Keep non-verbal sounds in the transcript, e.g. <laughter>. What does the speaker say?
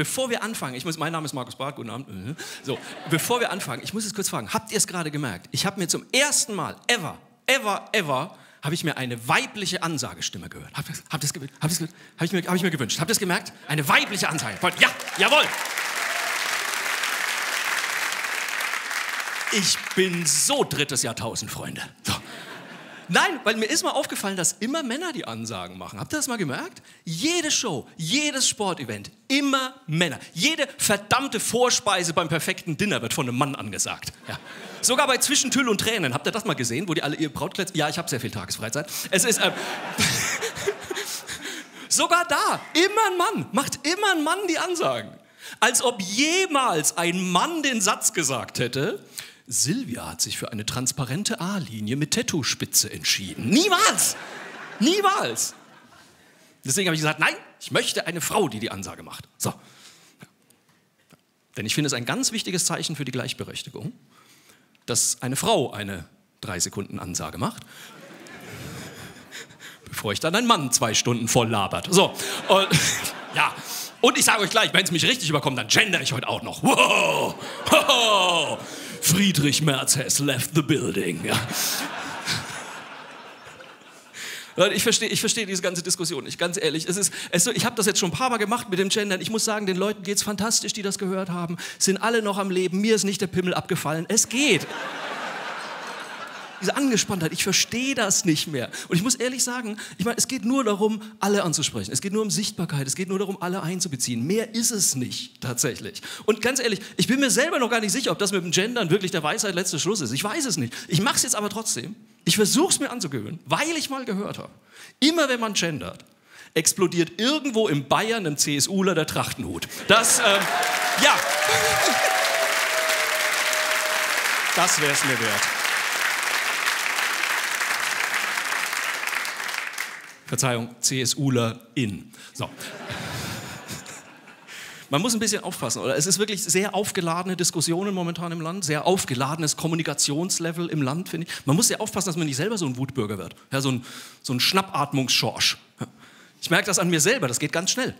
bevor wir anfangen, ich muss, mein Name ist Markus Barth, guten Abend. Mhm. So, bevor wir anfangen, ich muss es kurz fragen, habt ihr es gerade gemerkt? Ich habe mir zum ersten Mal ever, ever, ever, habe ich mir eine weibliche Ansagestimme gehört. Habt ihr das, ihr das, ihr das, hab ich, mir, hab ich mir gewünscht. Habt ihr es gemerkt? Eine weibliche Ansage. Ja, jawohl. Ich bin so drittes Jahrtausend, Freunde. So. Nein, weil mir ist mal aufgefallen, dass immer Männer die Ansagen machen. Habt ihr das mal gemerkt? Jede Show, jedes Sportevent, immer Männer. Jede verdammte Vorspeise beim perfekten Dinner wird von einem Mann angesagt. Ja. Sogar bei Zwischentüll und Tränen. Habt ihr das mal gesehen, wo die alle ihr Brautkleid... Ja, ich habe sehr viel Tagesfreizeit. Es ist... Ähm, <laughs> Sogar da, immer ein Mann, macht immer ein Mann die Ansagen. Als ob jemals ein Mann den Satz gesagt hätte, Silvia hat sich für eine transparente A-Linie mit Tattoo-Spitze entschieden. Niemals! Niemals! Deswegen habe ich gesagt, nein, ich möchte eine Frau, die die Ansage macht. So. Denn ich finde es ein ganz wichtiges Zeichen für die Gleichberechtigung, dass eine Frau eine drei Sekunden Ansage macht, bevor ich dann ein Mann zwei Stunden voll labert. So, und, <laughs> ja. Und ich sage euch gleich, wenn es mich richtig überkommt, dann gender ich heute auch noch. Wow! <laughs> Friedrich Merz has left the building. Ich verstehe ich versteh diese ganze Diskussion nicht, ganz ehrlich. Es ist, es so, ich habe das jetzt schon ein paar Mal gemacht mit dem Gendern. Ich muss sagen, den Leuten geht es fantastisch, die das gehört haben. Sind alle noch am Leben. Mir ist nicht der Pimmel abgefallen. Es geht diese Angespanntheit, ich verstehe das nicht mehr. Und ich muss ehrlich sagen, ich meine, es geht nur darum, alle anzusprechen. Es geht nur um Sichtbarkeit, es geht nur darum, alle einzubeziehen. Mehr ist es nicht tatsächlich. Und ganz ehrlich, ich bin mir selber noch gar nicht sicher, ob das mit dem Gendern wirklich der Weisheit letzter Schluss ist. Ich weiß es nicht. Ich mache es jetzt aber trotzdem. Ich versuche es mir anzugewöhnen, weil ich mal gehört habe. Immer wenn man gendert, explodiert irgendwo in Bayern ein CSUler der Trachtenhut. Das, ähm, ja. Das wäre es mir wert. Verzeihung, CSUler in. So. Man muss ein bisschen aufpassen, oder? Es ist wirklich sehr aufgeladene Diskussionen momentan im Land, sehr aufgeladenes Kommunikationslevel im Land, finde ich. Man muss sehr aufpassen, dass man nicht selber so ein Wutbürger wird, ja, so ein, so ein Schnappatmungsschorsch. Ich merke das an mir selber, das geht ganz schnell.